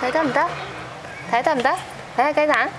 睇得唔得？睇得唔得？睇下鸡蛋。